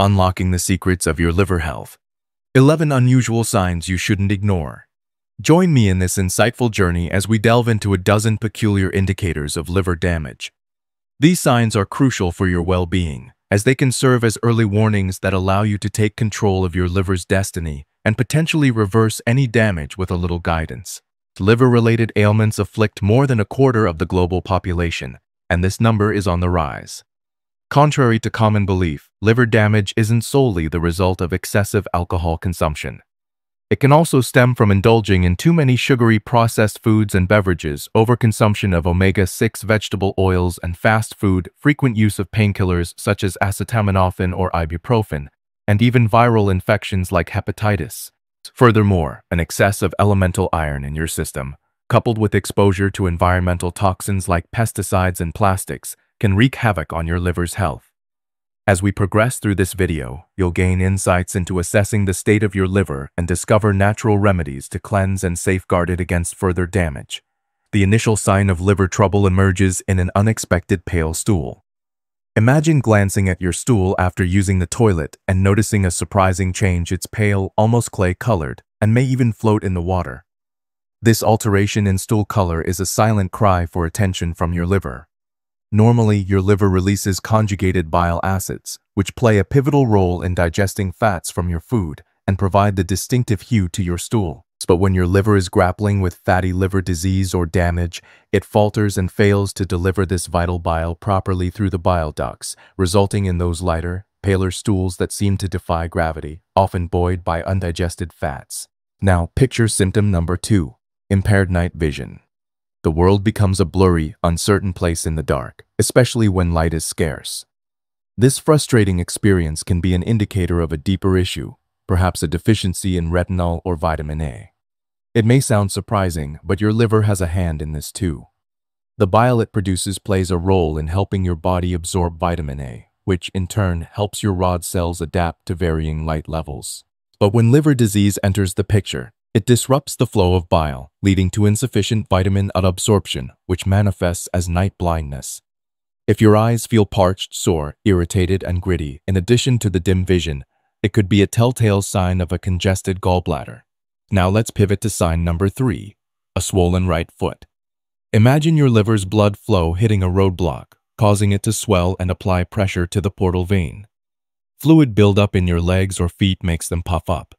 Unlocking the Secrets of Your Liver Health 11 Unusual Signs You Shouldn't Ignore Join me in this insightful journey as we delve into a dozen peculiar indicators of liver damage. These signs are crucial for your well-being, as they can serve as early warnings that allow you to take control of your liver's destiny and potentially reverse any damage with a little guidance. Liver-related ailments afflict more than a quarter of the global population, and this number is on the rise. Contrary to common belief, liver damage isn't solely the result of excessive alcohol consumption. It can also stem from indulging in too many sugary processed foods and beverages, overconsumption of omega-6 vegetable oils and fast food, frequent use of painkillers such as acetaminophen or ibuprofen, and even viral infections like hepatitis. Furthermore, an excess of elemental iron in your system, coupled with exposure to environmental toxins like pesticides and plastics, can wreak havoc on your liver's health. As we progress through this video, you'll gain insights into assessing the state of your liver and discover natural remedies to cleanse and safeguard it against further damage. The initial sign of liver trouble emerges in an unexpected pale stool. Imagine glancing at your stool after using the toilet and noticing a surprising change. It's pale, almost clay-colored, and may even float in the water. This alteration in stool color is a silent cry for attention from your liver. Normally, your liver releases conjugated bile acids, which play a pivotal role in digesting fats from your food and provide the distinctive hue to your stool. But when your liver is grappling with fatty liver disease or damage, it falters and fails to deliver this vital bile properly through the bile ducts, resulting in those lighter, paler stools that seem to defy gravity, often buoyed by undigested fats. Now, picture symptom number two, impaired night vision. The world becomes a blurry, uncertain place in the dark, especially when light is scarce. This frustrating experience can be an indicator of a deeper issue, perhaps a deficiency in retinol or vitamin A. It may sound surprising, but your liver has a hand in this too. The bile it produces plays a role in helping your body absorb vitamin A, which in turn helps your rod cells adapt to varying light levels. But when liver disease enters the picture, it disrupts the flow of bile, leading to insufficient vitamin absorption, which manifests as night blindness. If your eyes feel parched, sore, irritated, and gritty, in addition to the dim vision, it could be a telltale sign of a congested gallbladder. Now let's pivot to sign number three, a swollen right foot. Imagine your liver's blood flow hitting a roadblock, causing it to swell and apply pressure to the portal vein. Fluid buildup in your legs or feet makes them puff up.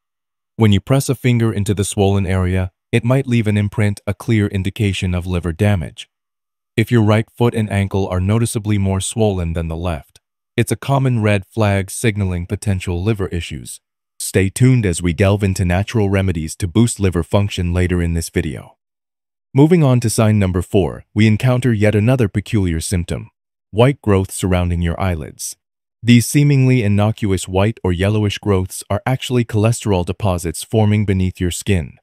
When you press a finger into the swollen area, it might leave an imprint, a clear indication of liver damage. If your right foot and ankle are noticeably more swollen than the left, it's a common red flag signaling potential liver issues. Stay tuned as we delve into natural remedies to boost liver function later in this video. Moving on to sign number 4, we encounter yet another peculiar symptom, white growth surrounding your eyelids. These seemingly innocuous white or yellowish growths are actually cholesterol deposits forming beneath your skin.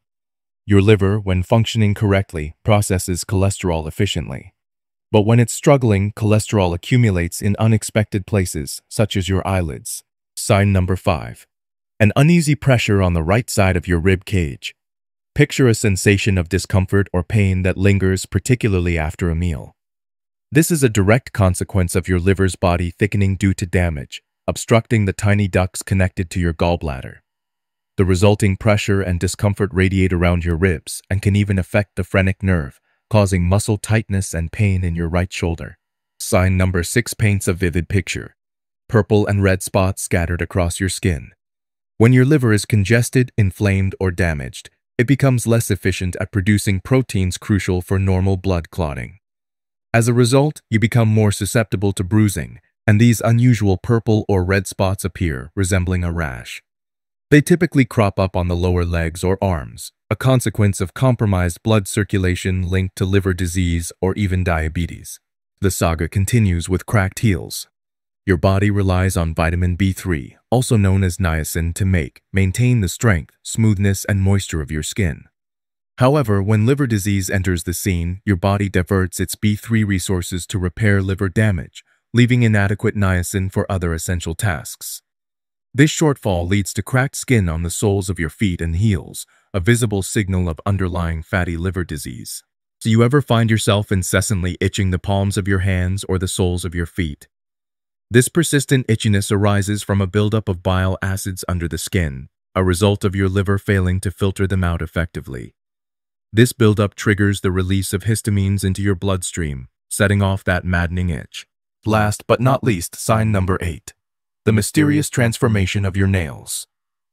Your liver, when functioning correctly, processes cholesterol efficiently. But when it's struggling, cholesterol accumulates in unexpected places, such as your eyelids. Sign number 5. An uneasy pressure on the right side of your rib cage. Picture a sensation of discomfort or pain that lingers particularly after a meal. This is a direct consequence of your liver's body thickening due to damage, obstructing the tiny ducts connected to your gallbladder. The resulting pressure and discomfort radiate around your ribs and can even affect the phrenic nerve, causing muscle tightness and pain in your right shoulder. Sign number 6 paints a vivid picture. Purple and red spots scattered across your skin. When your liver is congested, inflamed, or damaged, it becomes less efficient at producing proteins crucial for normal blood clotting. As a result, you become more susceptible to bruising, and these unusual purple or red spots appear, resembling a rash. They typically crop up on the lower legs or arms, a consequence of compromised blood circulation linked to liver disease or even diabetes. The saga continues with cracked heels. Your body relies on vitamin B3, also known as niacin, to make, maintain the strength, smoothness, and moisture of your skin. However, when liver disease enters the scene, your body diverts its B3 resources to repair liver damage, leaving inadequate niacin for other essential tasks. This shortfall leads to cracked skin on the soles of your feet and heels, a visible signal of underlying fatty liver disease. Do you ever find yourself incessantly itching the palms of your hands or the soles of your feet? This persistent itchiness arises from a buildup of bile acids under the skin, a result of your liver failing to filter them out effectively. This buildup triggers the release of histamines into your bloodstream, setting off that maddening itch. Last but not least, sign number 8. The mysterious transformation of your nails.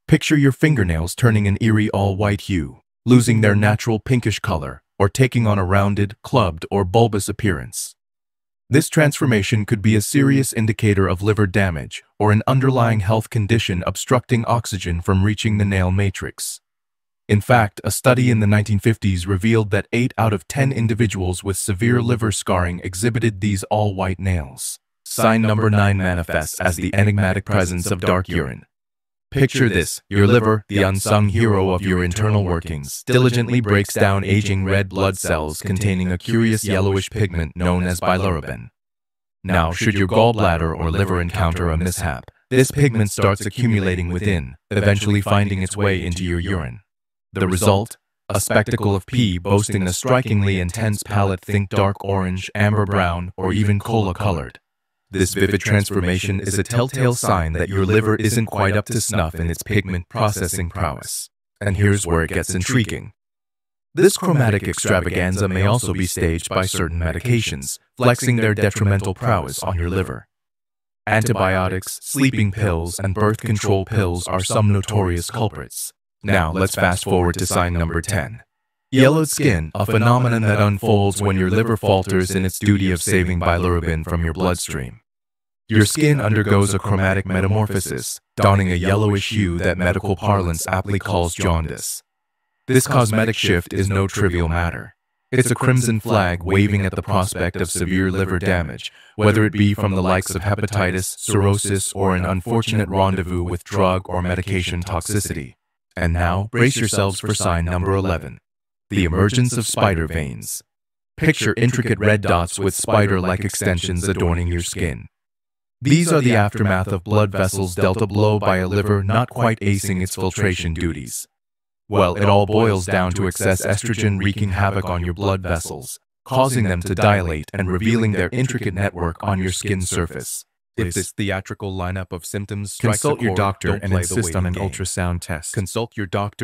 Picture your fingernails turning an eerie all-white hue, losing their natural pinkish color, or taking on a rounded, clubbed, or bulbous appearance. This transformation could be a serious indicator of liver damage or an underlying health condition obstructing oxygen from reaching the nail matrix. In fact, a study in the 1950s revealed that 8 out of 10 individuals with severe liver scarring exhibited these all-white nails. Sign number 9 manifests as the enigmatic presence of dark urine. Picture this, your liver, the unsung hero of your internal workings, diligently breaks down aging red blood cells containing a curious yellowish pigment known as bilirubin. Now, should your gallbladder or liver encounter a mishap, this pigment starts accumulating within, eventually finding its way into your urine. The result? A spectacle of pee boasting a strikingly intense palette think dark orange, amber brown, or even cola-colored. This vivid transformation is a telltale sign that your liver isn't quite up to snuff in its pigment processing prowess. And here's where it gets intriguing. This chromatic extravaganza may also be staged by certain medications, flexing their detrimental prowess on your liver. Antibiotics, sleeping pills, and birth control pills are some notorious culprits. Now, let's fast forward to sign number 10. Yellowed skin, a phenomenon that unfolds when your liver falters in its duty of saving bilirubin from your bloodstream. Your skin undergoes a chromatic metamorphosis, donning a yellowish hue that medical parlance aptly calls jaundice. This cosmetic shift is no trivial matter. It's a crimson flag waving at the prospect of severe liver damage, whether it be from the likes of hepatitis, cirrhosis, or an unfortunate rendezvous with drug or medication toxicity. And now, brace yourselves for sign number 11. The emergence of spider veins. Picture intricate red dots with spider-like extensions adorning your skin. These are the aftermath of blood vessels dealt a blow by a liver not quite acing its filtration duties. Well, it all boils down to excess estrogen wreaking havoc on your blood vessels, causing them to dilate and revealing their intricate network on your skin surface. If this theatrical lineup of symptoms Consult your chord, doctor don't and insist on an ultrasound test. Consult your doctor